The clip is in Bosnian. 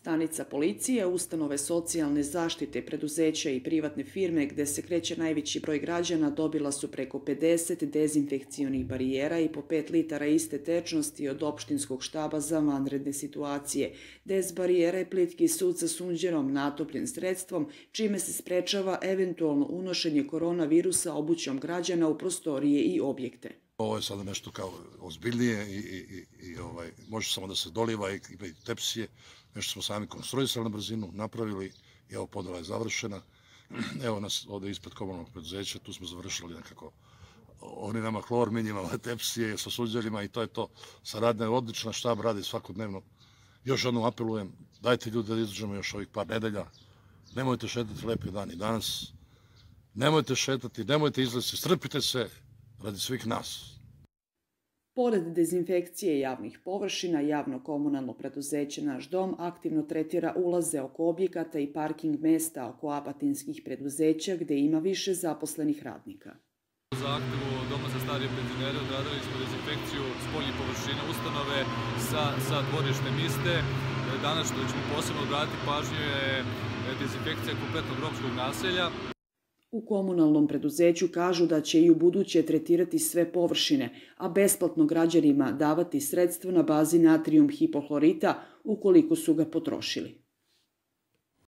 Stanica policije, ustanove socijalne zaštite, preduzeća i privatne firme gde se kreće najveći broj građana dobila su preko 50 dezinfekcijonih barijera i po 5 litara iste tečnosti od opštinskog štaba za vanredne situacije. Dez barijera je plitki sud sa sunđerom natopljen sredstvom, čime se sprečava eventualno unošenje koronavirusa obućom građana u prostorije i objekte. Ovo je sada nešto kao ozbiljnije i, i, i, i ovaj, može samo da se doliva i, i tepsije. Nešto smo sami konstruisali na brzinu, napravili i evo podela je završena. Evo nas ovde ispred komunalnog preduzeća, tu smo završili nekako oni nama hlor, mi njima tepsije sa suđeljima i to je to. Saradnja je odlična, štab radi svakodnevno. Još jednom apelujem, dajte ljudi da izdržamo još ovih par nedelja. Nemojte šetati lepi dani danas. Nemojte šetati, nemojte izlaziti, strpite se, radi svih nas. Pored dezinfekcije javnih površina, javno-komunalno preduzeće Naš dom aktivno tretira ulaze oko objekata i parking mesta oko apatinskih preduzeća gde ima više zaposlenih radnika. U zahtevu Doma za starije penzionere odradili smo dezinfekciju spoljnih površina ustanove sa, sa dvorištem iste. Danas što ćemo posebno odraditi pažnju je dezinfekcija kompletnog romskog naselja. U komunalnom preduzeću kažu da će i u buduće tretirati sve površine, a besplatno građanima davati sredstvo na bazi natrium hipohlorita ukoliko su ga potrošili.